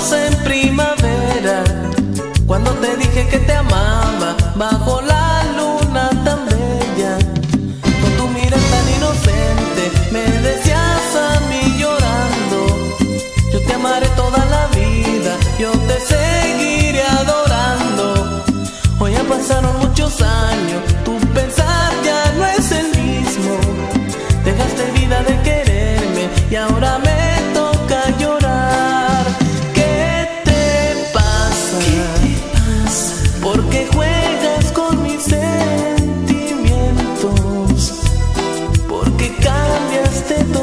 en primavera, cuando te dije que te amaba bajo la cambiaste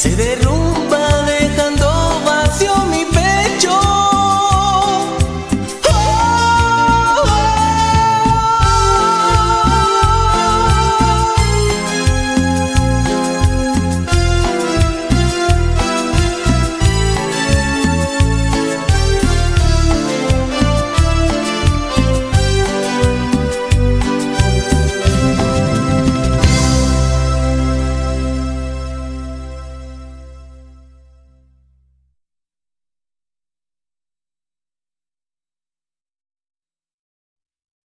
se derrumba.